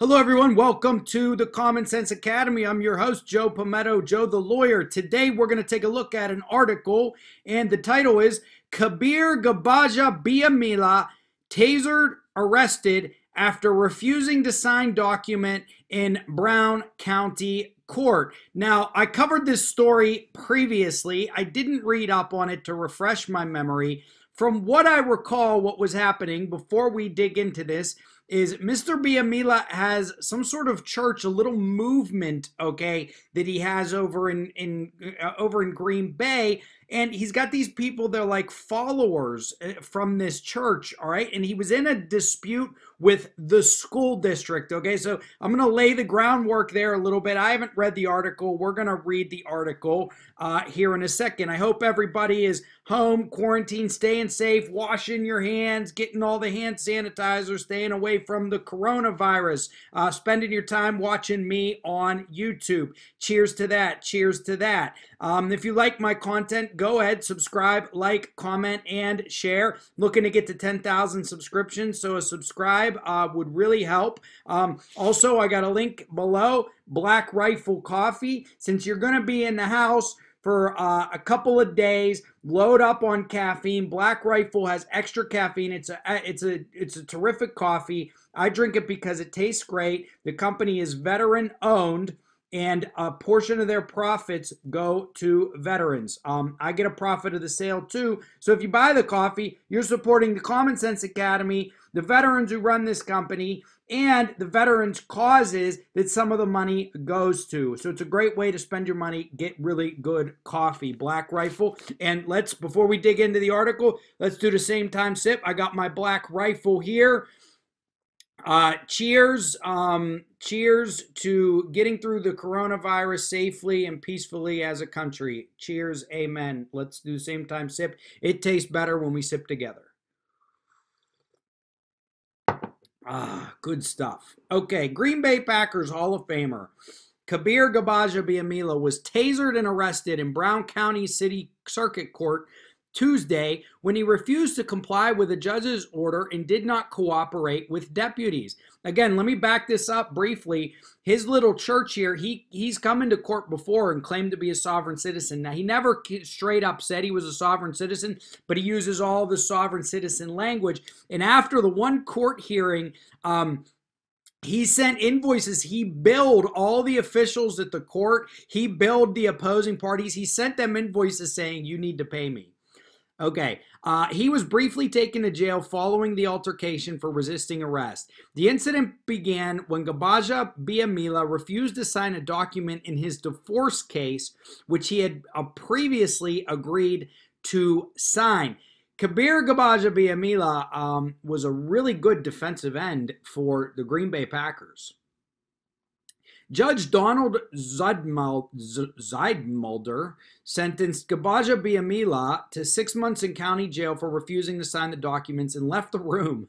Hello, everyone. Welcome to the Common Sense Academy. I'm your host, Joe Pometto, Joe the Lawyer. Today, we're going to take a look at an article, and the title is Kabir Gabaja Biamila Tasered Arrested After Refusing to Sign Document in Brown County Court. Now, I covered this story previously. I didn't read up on it to refresh my memory. From what I recall, what was happening before we dig into this is Mr. Biamila has some sort of church, a little movement, okay, that he has over in in uh, over in Green Bay, and he's got these people they're like followers uh, from this church, all right, and he was in a dispute with the school district, okay, so I'm gonna lay the groundwork there a little bit. I haven't read the article. We're gonna read the article uh, here in a second. I hope everybody is home, quarantine, staying safe, washing your hands, getting all the hand sanitizer, staying away from the coronavirus, uh, spending your time watching me on YouTube. Cheers to that. Cheers to that. Um, if you like my content, go ahead, subscribe, like, comment, and share. Looking to get to 10,000 subscriptions, so a subscribe uh, would really help. Um, also, I got a link below Black Rifle Coffee. Since you're going to be in the house, for uh, a couple of days. Load up on caffeine. Black Rifle has extra caffeine. It's a it's a it's a terrific coffee. I drink it because it tastes great. The company is veteran owned and a portion of their profits go to veterans. Um, I get a profit of the sale too. So if you buy the coffee, you're supporting the Common Sense Academy, the veterans who run this company, and the veterans' causes that some of the money goes to. So it's a great way to spend your money, get really good coffee. Black Rifle. And let's, before we dig into the article, let's do the same time sip. I got my Black Rifle here. Uh, cheers, um, cheers to getting through the coronavirus safely and peacefully as a country. Cheers, amen. Let's do same time sip. It tastes better when we sip together. Ah, good stuff. Okay, Green Bay Packers Hall of Famer Kabeer Gbaja-Biamila was tasered and arrested in Brown County City Circuit Court Tuesday when he refused to comply with a judge's order and did not cooperate with deputies. Again, let me back this up briefly. His little church here, he he's come into court before and claimed to be a sovereign citizen. Now, he never straight up said he was a sovereign citizen, but he uses all the sovereign citizen language. And after the one court hearing, um, he sent invoices. He billed all the officials at the court. He billed the opposing parties. He sent them invoices saying, You need to pay me. Okay. Uh, he was briefly taken to jail following the altercation for resisting arrest. The incident began when Gbaja-Biamila refused to sign a document in his divorce case, which he had uh, previously agreed to sign. Kabeer Gbaja-Biamila um, was a really good defensive end for the Green Bay Packers. Judge Donald Zuidmulder sentenced Gbaja-Biamila to six months in county jail for refusing to sign the documents and left the room.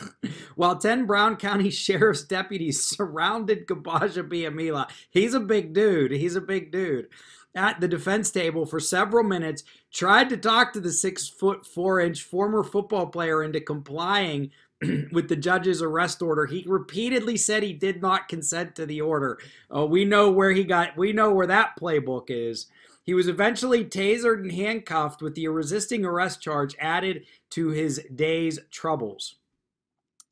While 10 Brown County Sheriff's deputies surrounded Gbaja-Biamila, he's a big dude. He's a big dude. At the defense table for several minutes, tried to talk to the six foot four inch former football player into complying with the judge's arrest order. He repeatedly said he did not consent to the order. Uh, we know where he got. We know where that playbook is. He was eventually tasered and handcuffed with the resisting arrest charge added to his day's troubles.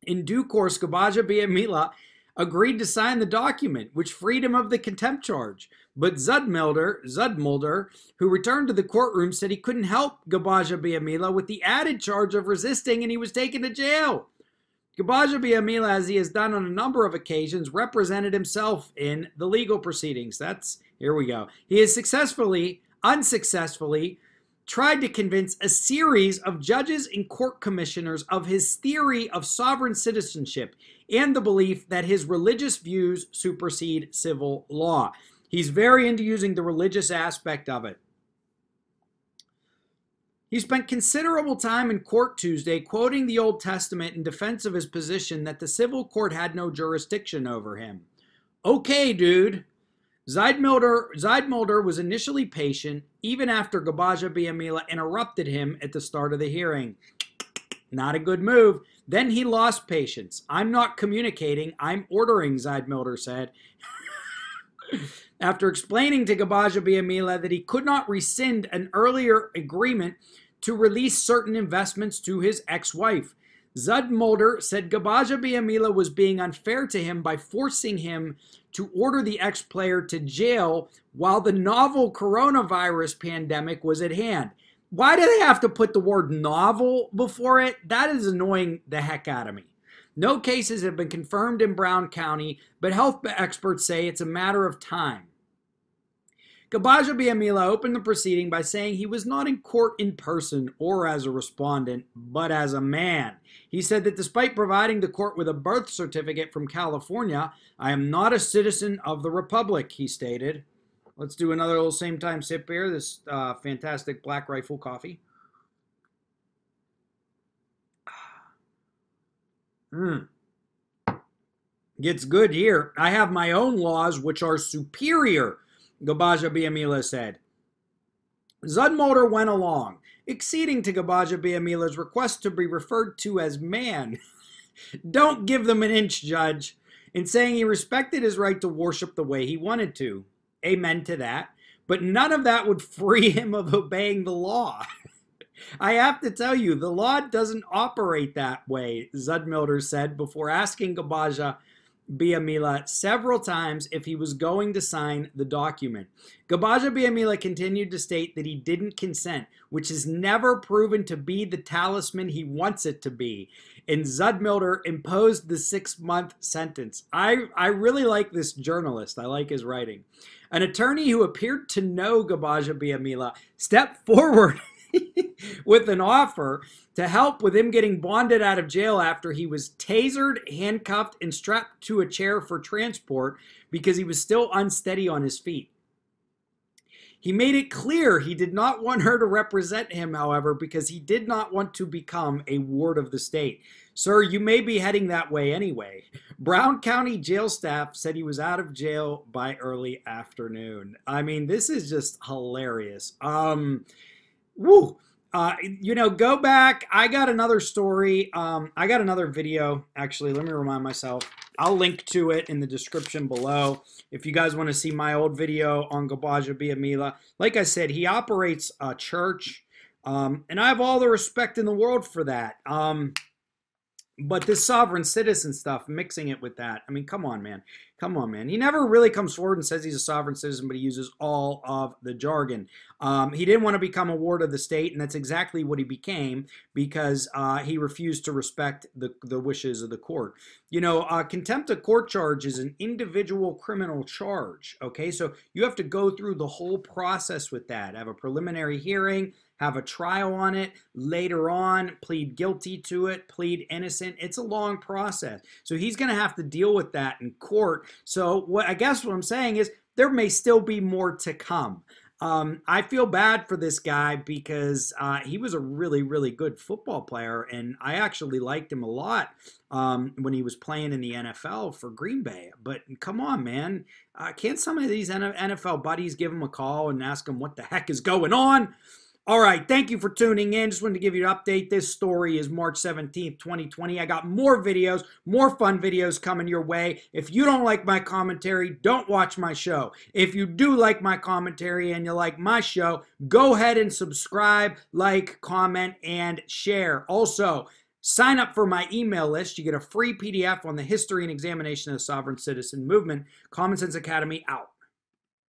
In due course, Gbaja-Biamila agreed to sign the document, which freed him of the contempt charge. But Zuidmulder, Zuidmulder, who returned to the courtroom, said he couldn't help Gbaja-Biamila with the added charge of resisting and he was taken to jail. Gbaja-Biamila, as he has done on a number of occasions, represented himself in the legal proceedings. That's, here we go. He has successfully, unsuccessfully, tried to convince a series of judges and court commissioners of his theory of sovereign citizenship and the belief that his religious views supersede civil law. He's very into using the religious aspect of it. He spent considerable time in court Tuesday quoting the Old Testament in defense of his position that the civil court had no jurisdiction over him. Okay, dude. Zuidmulder, Zuidmulder was initially patient, even after Gbaja-Biamila interrupted him at the start of the hearing. Not a good move. Then he lost patience. I'm not communicating, I'm ordering, Zuidmulder said. After explaining to Gbajabiamila that he could not rescind an earlier agreement to release certain investments to his ex wife. Zuidmulder said Gbajabiamila was being unfair to him by forcing him to order the ex player to jail while the novel coronavirus pandemic was at hand. Why do they have to put the word novel before it? That is annoying the heck out of me. No cases have been confirmed in Brown County, but health experts say it's a matter of time. Gbajabiamila opened the proceeding by saying he was not in court in person or as a respondent, but as a man. He said that despite providing the court with a birth certificate from California, I am not a citizen of the Republic, he stated. Let's do another little same time sip here. This uh, fantastic Black Rifle coffee. Mmm. Gets good here. I have my own laws which are superior, Gbajabiamila said. Zuidmulder went along, acceding to Gbajabiamila's request to be referred to as man. Don't give them an inch, Judge, in saying he respected his right to worship the way he wanted to. Amen to that. But none of that would free him of obeying the law. I have to tell you, the law doesn't operate that way, Zuidmulder said before asking Gabaja Biamila several times if he was going to sign the document. Gbaja-Biamila continued to state that he didn't consent, which is never proven to be the talisman he wants it to be. And Zuidmulder imposed the six month sentence. I, I really like this journalist. I like his writing. An attorney who appeared to know Gbaja-Biamila stepped forward with an offer to help with him getting bonded out of jail after he was tasered, handcuffed, and strapped to a chair for transport because he was still unsteady on his feet. He made it clear he did not want her to represent him, however, because he did not want to become a ward of the state. Sir, you may be heading that way anyway. Brown County jail staff said he was out of jail by early afternoon. I mean, this is just hilarious. Um, woo. Uh, you know, go back. I got another story. Um, I got another video. Actually, let me remind myself. I'll link to it in the description below. If you guys want to see my old video on Gbajabiamila, like I said, he operates a church, um, and I have all the respect in the world for that. Um, but this sovereign citizen stuff, mixing it with that, I mean, come on, man. Come on, man. He never really comes forward and says he's a sovereign citizen, but he uses all of the jargon. Um, he didn't want to become a ward of the state, and that's exactly what he became because uh, he refused to respect the, the wishes of the court. You know, uh, contempt of court charge is an individual criminal charge, okay? So you have to go through the whole process with that, have a preliminary hearing, have a trial on it, later on plead guilty to it, plead innocent. It's a long process. So he's going to have to deal with that in court. So what I guess what I'm saying is there may still be more to come. Um, I feel bad for this guy because uh, he was a really, really good football player, and I actually liked him a lot um, when he was playing in the NFL for Green Bay. But come on, man, uh, can't some of these NFL buddies give him a call and ask him what the heck is going on? All right, thank you for tuning in. Just wanted to give you an update. This story is March 17th, 2020. I got more videos, more fun videos coming your way. If you don't like my commentary, don't watch my show. If you do like my commentary and you like my show, go ahead and subscribe, like, comment, and share. Also, Sign up for my email list. You get a free PDF on the history and examination of the sovereign citizen movement. Common Sense Academy out.